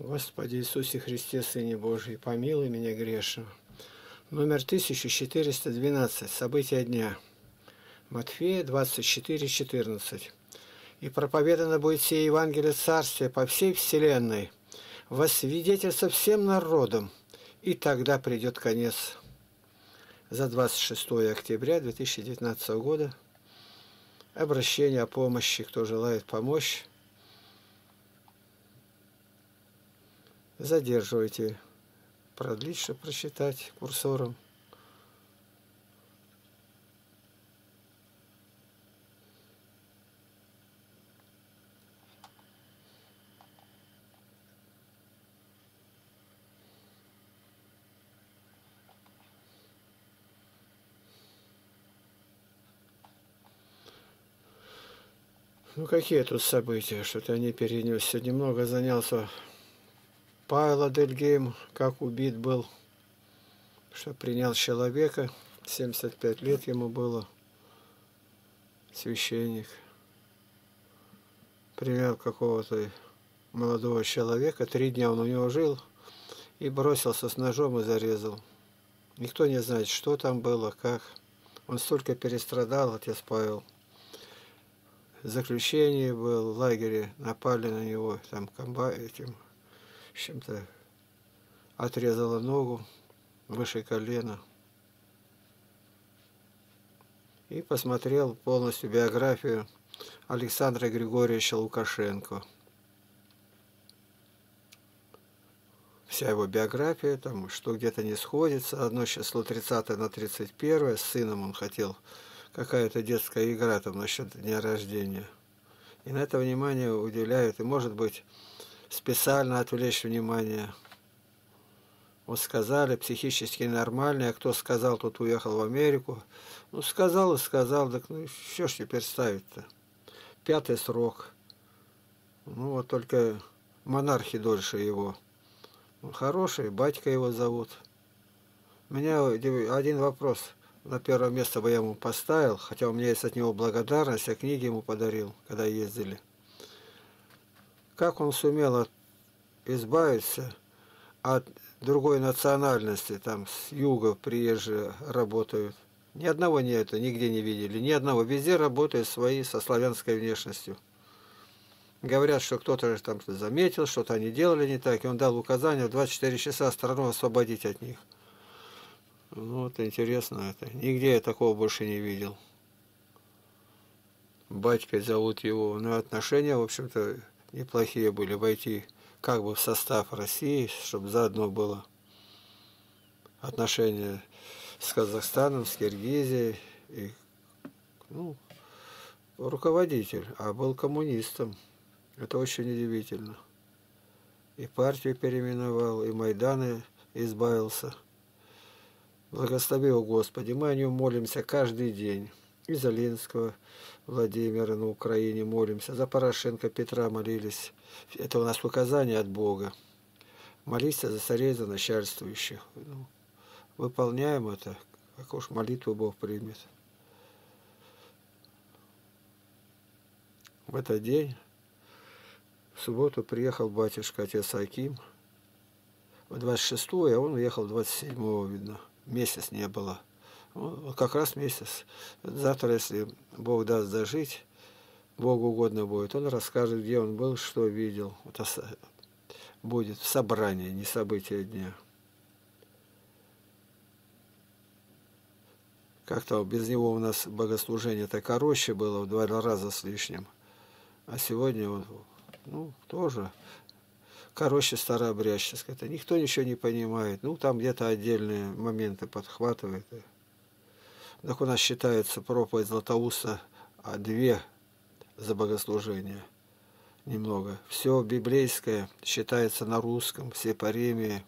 Господи Иисусе Христе, Сыне Божий, помилуй меня грешного. Номер 1412. События дня. Матфея 24, 14. «И проповедано будет сие Евангелие Царствия по всей вселенной, во свидетельство всем народам, и тогда придет конец». За 26 октября 2019 года обращение о помощи, кто желает помочь, задерживайте, продлить, чтобы просчитать курсором. Ну, какие тут события? Что-то я не перенес. Сегодня много занялся Павел Адельгейм, как убит был, что принял человека, 75 лет ему было, священник. Принял какого-то молодого человека, три дня он у него жил, и бросился с ножом и зарезал. Никто не знает, что там было, как. Он столько перестрадал, отец Павел. Заключение был в лагере, напали на него, там комба этим чем-то отрезала ногу выше колена. И посмотрел полностью биографию Александра Григорьевича Лукашенко. Вся его биография, там, что где-то не сходится. Одно число 30 на 31, с сыном он хотел какая-то детская игра там насчет дня рождения. И на это внимание уделяют. И может быть специально отвлечь внимание. Вот сказали, психически нормальный, а кто сказал, тот уехал в Америку. Ну, сказал и сказал, так ну, что ж теперь ставить-то? Пятый срок. Ну, вот только монархи дольше его. Он хороший, батька его зовут. меня один вопрос на первое место бы я ему поставил, хотя у меня есть от него благодарность, я книги ему подарил, когда ездили. Как он сумел избавиться от другой национальности, там с юга приезжие работают. Ни одного не это, нигде не видели, ни одного. Везде работают свои со славянской внешностью. Говорят, что кто-то там заметил, что-то они делали не так, и он дал указание в 24 часа страну освободить от них. Ну, вот интересно это. Нигде я такого больше не видел. Батькой зовут его. Ну, отношения, в общем-то, неплохие были войти как бы в состав России, чтобы заодно было отношения с Казахстаном, с Киргизией. И, ну, руководитель, а был коммунистом. Это очень удивительно. И партию переименовал, и Майданы избавился. Благослови, о Господи, мы о нем молимся каждый день. И за Ленского, Владимира на Украине молимся, за Порошенко Петра молились. Это у нас указание от Бога. Молиться за царей, за начальствующих. Ну, выполняем это, как уж молитву Бог примет. В этот день, в субботу, приехал батюшка, отец Аким. В 26-го, а он уехал 27-го, видно. Месяц не было. Как раз месяц. Завтра, если Бог даст дожить, Богу угодно будет, он расскажет, где он был, что видел. Это будет собрание, не событие дня. Как-то без него у нас богослужение-то короче было в два раза с лишним. А сегодня, ну, тоже короче старообрядческое. Это никто ничего не понимает. Ну, там где-то отдельные моменты подхватывает. Так у нас считается проповедь Златоуста, а две за богослужение. Немного. Все библейское считается на русском, все паремии,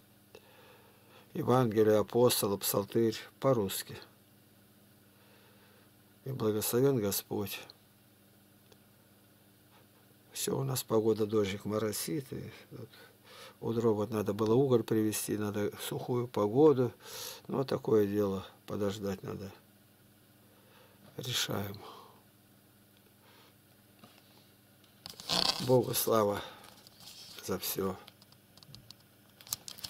Евангелие, апостола, псалтырь по-русски. И благословен Господь. Все, у нас погода, дождик моросит. И вот, у дров вот надо было уголь привезти, надо сухую погоду. Ну, такое дело, подождать надо решаем. Богу слава за все.